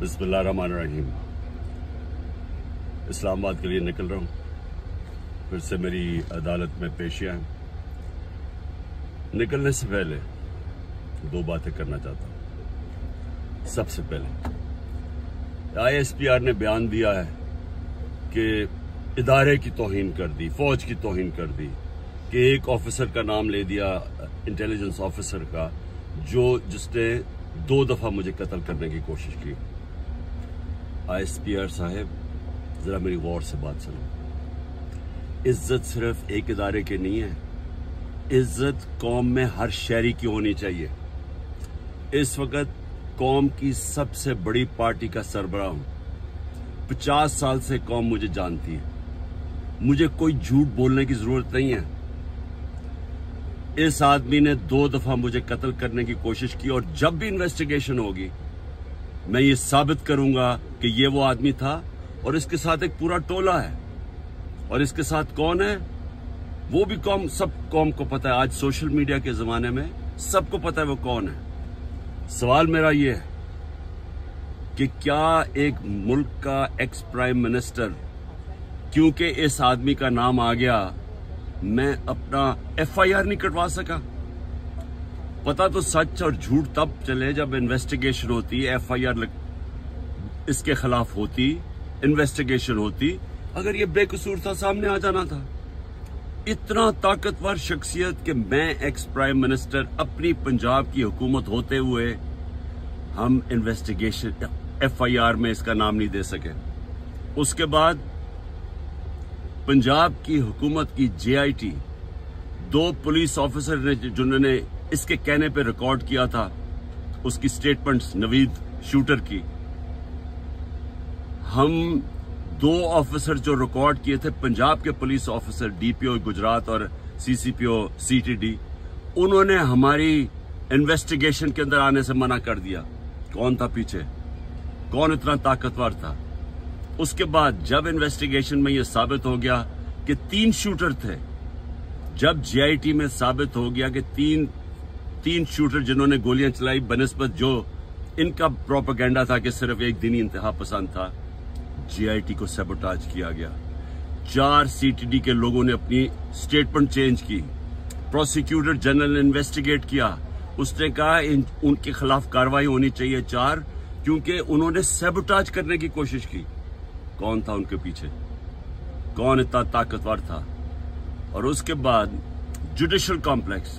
बिस्मिल्लाहिर्रहमानिर्रहीम। इस्लामाबाद के लिए निकल रहा हूँ। फिर से मेरी अदालत में पेशियाँ हैं। निकलने से पहले दो बातें करना चाहता हूँ। सबसे पहले, आईएसपीआर ने बयान दिया है कि इदारे की तोहिन कर दी, फौज की तोहिन कर दी, कि एक ऑफिसर का नाम ले दिया, इंटेलिजेंस ऑफिसर का, जो जिसने दो दफ़ा मुझे कत्ल करने की कोशिश की। आईएसपीआर साहब, जरा मेरी गौर से बात सुनो। इज़्ज़त सिर्फ़ एक इदारे की नहीं है। इज़्ज़त कौम में हर शहरी की होनी चाहिए। इस वक्त कौम की सबसे बड़ी पार्टी का सरबराह हूँ। पचास साल से कौम मुझे जानती है। मुझे कोई झूठ बोलने की ज़रूरत नहीं है। इस आदमी ने दो दफ़ा मुझे कत्ल करने की कोशिश की और जब भी इन्वेस्टिगेशन होगी मैं ये साबित करूँगा कि ये वो आदमी था और इसके साथ एक पूरा टोला है। और इसके साथ कौन है? वो भी कौम, सब कौम को पता है। आज सोशल मीडिया के जमाने में सबको पता है वो कौन है। सवाल मेरा ये है कि क्या एक मुल्क का एक्स प्राइम मिनिस्टर क्योंकि इस आदमी का नाम आ गया, मैं अपना एफआईआर नहीं कटवा सका? पता तो सच और झूठ तब चले जब इन्वेस्टिगेशन होती एफ़ आई एफआईआर इसके खिलाफ होती इन्वेस्टिगेशन होती। अगर ये बेकसूर था, सामने आ जाना था। इतना ताकतवर शख्सियत कि मैं एक्स प्राइम मिनिस्टर अपनी पंजाब की हुकूमत होते हुए हम इन्वेस्टिगेशन एफआईआर में इसका नाम नहीं दे सके। उसके बाद पंजाब की हुकूमत की जेआईटी दो पुलिस ऑफिसर ने, जिन्होंने इसके कहने पे रिकॉर्ड किया था उसकी स्टेटमेंट्स नवीद शूटर की। हम दो ऑफिसर जो रिकॉर्ड किए थे, पंजाब के पुलिस ऑफिसर डीपीओ गुजरात और सीसीपीओ सीटीडी उन्होंने हमारी इन्वेस्टिगेशन के अंदर आने से मना कर दिया। कौन था पीछे? कौन इतना ताकतवर था? उसके बाद जब इन्वेस्टिगेशन में यह साबित हो गया कि तीन शूटर थे, जब जीआईटी में साबित हो गया कि तीन तीन शूटर जिन्होंने गोलियाँ चलाई, बनस्बत जो इनका प्रोपागेंडा था कि सिर्फ़ एक दिन ही इंतहा पसंद था जीआईटी को सेबोटाज किया गया। चार सीटीडी के लोगों ने अपनी स्टेटमेंट चेंज की। प्रोसिक्यूटर जनरल ने इन्वेस्टिगेट किया। उसने कहा उनके खिलाफ कार्रवाई होनी चाहिए चार, क्योंकि उन्होंने सेबोटाज करने की कोशिश की। कौन था उनके पीछे? कौन इतना ताकतवर था? और उसके बाद जुडिशल कॉम्प्लेक्स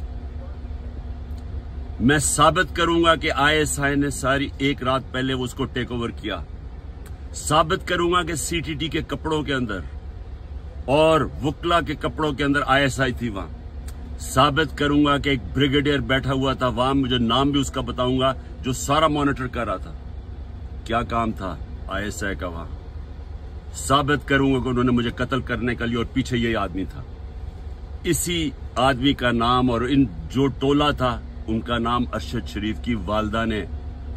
मैं साबित करूँगा कि आईएसआई ने सारी एक रात पहले वो उसको टेक ओवर किया। साबित करूँगा कि सीटीटी के कपड़ों के अंदर और वुकला के कपड़ों के अंदर आईएसआई थी वहाँ। साबित करूँगा कि एक ब्रिगेडियर बैठा हुआ था वहाँ, मुझे नाम भी उसका बताऊँगा, जो सारा मॉनिटर कर रहा था। क्या काम था आईएसआई का वहाँ? साबित करूँगा कि उन्होंने मुझे कत्ल करने के लिए और पीछे यही आदमी था। इसी आदमी का नाम और इन जो टोला था उनका नाम अरशद शरीफ की वालदा ने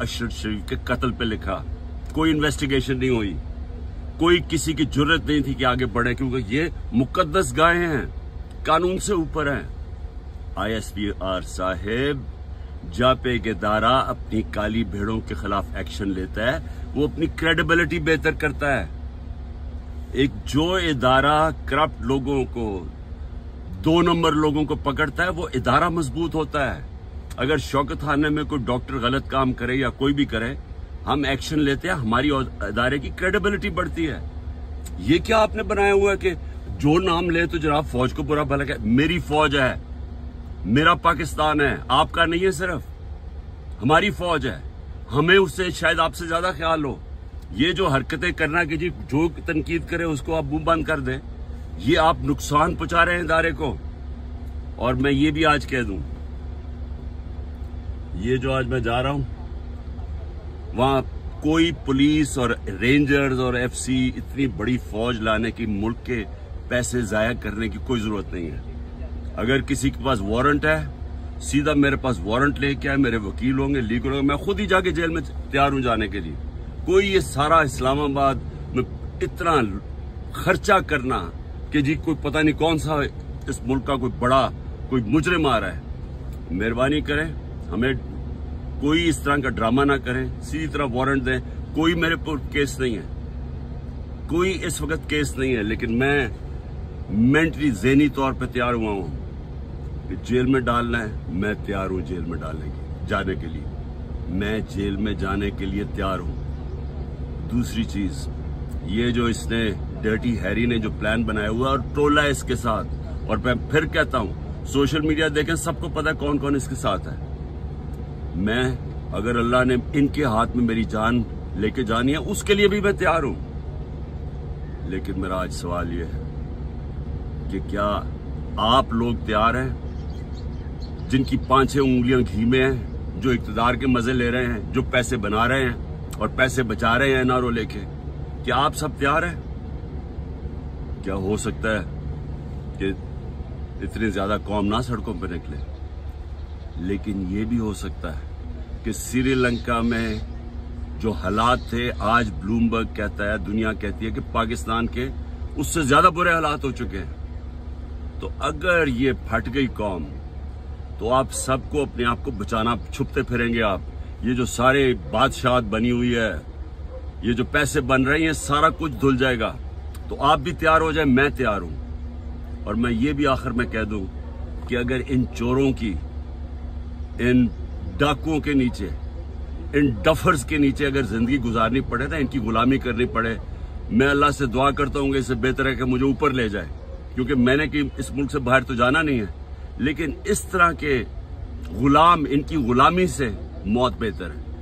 अरशद शरीफ के कत्ल पे लिखा। कोई इन्वेस्टिगेशन नहीं हुई। कोई किसी की ज़रूरत नहीं थी कि आगे बढ़े, क्योंकि ये मुकदस गाय हैं, कानून से ऊपर हैं। आईएसपीआर साहेब, जापे के दारा अपनी काली भेड़ों के खिलाफ एक्शन लेता है, वो अपनी क्रेडिबिलिटी बेहतर करता है। एक जो इदारा करप्ट लोगों को, दो नंबर लोगों को पकड़ता है, वो इदारा मज़बूत होता है। अगर शौकत खाने में कोई डॉक्टर गलत काम करे या कोई भी करे, हम एक्शन लेते हैं, हमारी अदारे की क्रेडिबिलिटी बढ़ती है। ये क्या आपने बनाया हुआ है कि जो नाम ले तो जनाब फौज को बुरा भला क्या मेरी फौज है, मेरा पाकिस्तान है, आपका नहीं है सिर्फ़, हमारी फौज है, हमें उससे शायद आपसे ज़्यादा ख्याल हो। ये जो हरकतें करना कि जी जो तनकीद करे उसको आप मुँह बंद कर दें, ये आप नुकसान पहुँचा रहे हैं इदारे को। और मैं ये भी आज कह दूँ ये जो आज मैं जा रहा हूँ, वहाँ कोई पुलिस और रेंजर्स और एफसी इतनी बड़ी फौज लाने की, मुल्क के पैसे जाया करने की कोई ज़रूरत नहीं है। अगर किसी के पास वारंट है, सीधा मेरे पास वारंट लेके आए, मेरे वकील होंगे, लीगल होंगे, मैं खुद ही जाके जेल में तैयार हूँ जाने के लिए। कोई ये सारा इस्लामाबाद में इतना खर्चा करना कि जी कोई पता नहीं कौन सा इस मुल्क का कोई बड़ा, कोई मुजरिम आ रहा है। मेहरबानी करें हमें कोई इस तरह का ड्रामा ना करें, सीधी तरह वारंट दें, कोई मेरे पर केस नहीं है। कोई इस वक्त केस नहीं है, लेकिन मैं मेंटली जहनी तौर पे तैयार हुआ हूँ कि जेल में डालना है, मैं तैयार हूँ जेल में डालने की जाने के लिए। मैं जेल में जाने के लिए तैयार हूँ। दूसरी चीज़, ये जो इसने डर्टी हैरी ने जो प्लान बनाया हुआ और टोला इसके साथ, और मैं फिर कहता हूँ सोशल मीडिया देखें, सबको पता है कौन कौन इसके साथ है। मैं, अगर अल्लाह ने इनके हाथ में मेरी जान लेके जानी है, उसके लिए भी मैं तैयार हूँ। लेकिन मेरा आज सवाल यह है कि क्या आप लोग तैयार हैं? जिनकी पाँच उंगलियाँ घी में हैं, जो इकतदार के मज़े ले रहे हैं, जो पैसे बना रहे हैं और पैसे बचा रहे हैं एनआरओ लेके, क्या आप सब तैयार हैं? क्या हो सकता है कि इतनी ज़्यादा कौम ना सड़कों पर निकले? लेकिन ये भी हो सकता है कि श्रीलंका में जो हालात थे, आज ब्लूमबर्ग कहता है, दुनिया कहती है कि पाकिस्तान के उससे ज़्यादा बुरे हालात हो चुके हैं। तो अगर ये फट गई कौम तो आप सबको अपने आप को बचाना, छुपते फिरेंगे आप। ये जो सारे बादशाह बनी हुई है, ये जो पैसे बन रहे हैं सारा कुछ धुल जाएगा। तो आप भी तैयार हो जाए, मैं तैयार हूँ। और मैं ये भी आखिर में कह दूँ कि अगर इन चोरों की, इन डाकुओं के नीचे, इन डफर्स के नीचे अगर ज़िंदगी गुजारनी पड़े ना, इनकी गुलामी करनी पड़े, मैं अल्लाह से दुआ करता हूँ इससे बेहतर है कि मुझे ऊपर ले जाए। क्योंकि मैंने कि इस मुल्क से बाहर तो जाना नहीं है, लेकिन इस तरह के गुलाम, इनकी गुलामी से मौत बेहतर है।